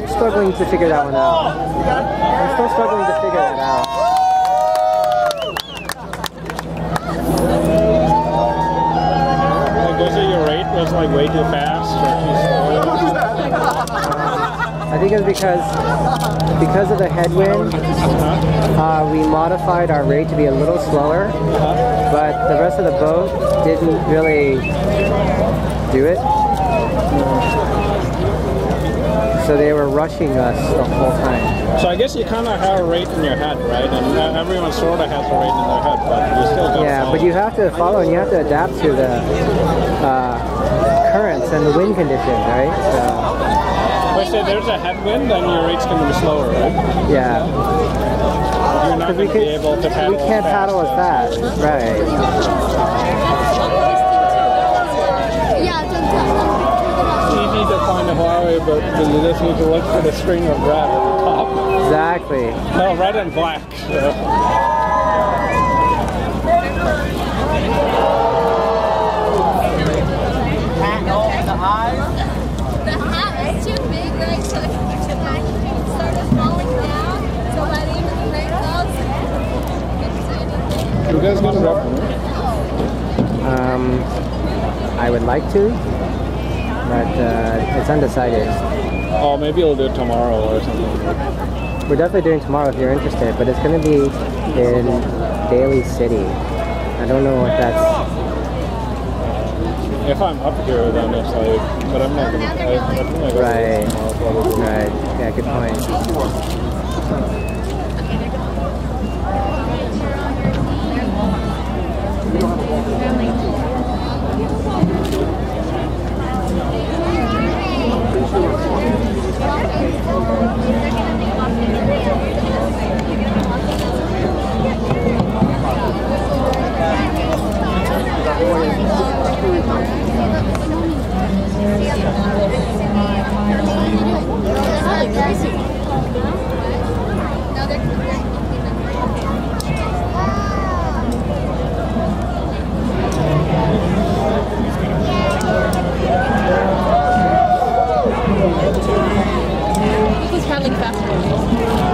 still struggling to figure that one out. I'm still struggling to figure that out. Was it your rate was like way too fast or too slow? Um, I think it's because because of the headwind, uh-huh. uh, we modified our rate to be a little slower, uh-huh. but the rest of the boat didn't really do it. So they were rushing us the whole time. So I guess you kind of have a rate in your head, right? And everyone sort of has a rate in their head, but you still got Yeah, but you have to follow and you have to adapt to the uh, currents and the wind conditions, right? So, But say there's a headwind, then your rate's going to be slower, right? yeah, You're not going to be able to paddle we can't paddle as fast, right? It's easy to find a Huawei, but you just need to look for the string of red at the top. Exactly. No, red and black. So. The hat is too big, right? So it sort of falling down. So let even the rain goes. You guys going to rep? Um, I would like to, but uh, it's undecided. Oh, maybe you'll do it tomorrow or something. We're definitely doing tomorrow if you're interested, but it's going to be in Daly City. I don't know what that's. If I'm up here, then it's like, but I'm not going to, I, I think I Right. tomorrow probably. Right. Yeah, good point. Paddling faster